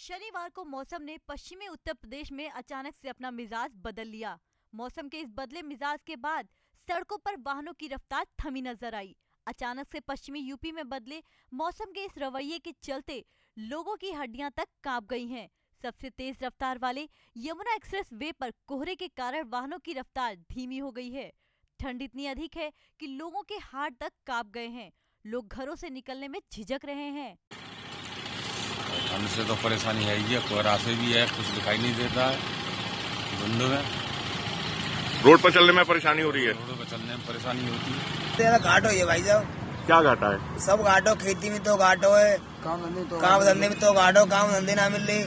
शनिवार को मौसम ने पश्चिमी उत्तर प्रदेश में अचानक से अपना मिजाज बदल लिया। मौसम के इस बदले मिजाज के बाद सड़कों पर वाहनों की रफ्तार थमी नज़र आई। अचानक से पश्चिमी यूपी में बदले मौसम के इस रवैये के चलते लोगों की हड्डियाँ तक काँप गई हैं। सबसे तेज रफ्तार वाले यमुना एक्सप्रेस वे पर कोहरे के कारण वाहनों की रफ्तार धीमी हो गई है। ठंड इतनी अधिक है कि लोगों के हाथ तक काँप गए हैं। लोग घरों से निकलने में झिझक रहे हैं। ठंड से तो परेशानी है ही है कोहरा से भी है कुछ दिखाई नहीं देता है। धुंध में रोड पर चलने में परेशानी हो रही है। रोड पर चलने में परेशानी होती है। तेरा घाट हो ये भाई साहब। क्या घाटा है? सब घाटो खेती में तो घाटो है काम धंधे में तो घाटो काम धंधे ना मिल रही।